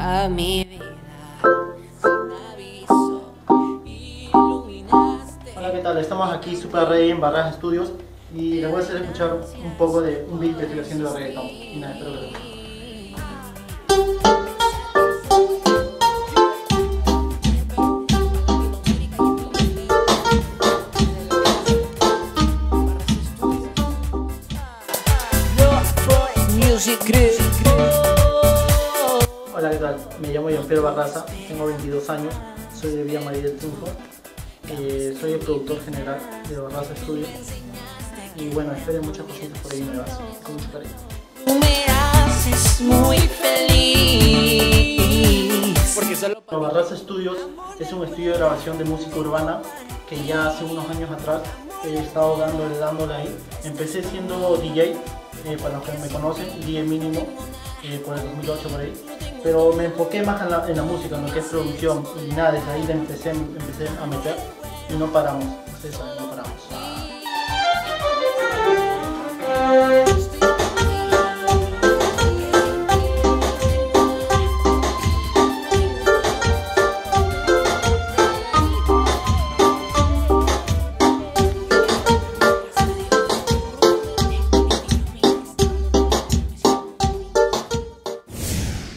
a mi vida. Sin aviso, iluminaste. Hola, ¿qué tal? Estamos aquí Super Rey en Barras Estudios y les voy a hacer escuchar un poco de un beat que estoy haciendo de reggaetón. Y nada, espero que les guste. Music Group. Hola, ¿qué tal? Me llamo Jean-Pierre Barraza, tengo 22 años, soy de Villa María del Triunfo, eh, soy el productor general de Barraza Studios y bueno, esperen muchas cositas por ahí nuevas, con mucho cariño. Tú me haces muy feliz. Porque solo Barraza Studios es un estudio de grabación de música urbana que ya hace unos años atrás he estado dándole, dándole ahí. Empecé siendo DJ, eh, para los que me conocen, DJ mínimo, eh, por el 2008 por ahí. Pero me enfoqué más en la, en la música, en lo que es producción y nada, desde ahí empecé, empecé a meter y no paramos. Ustedes saben.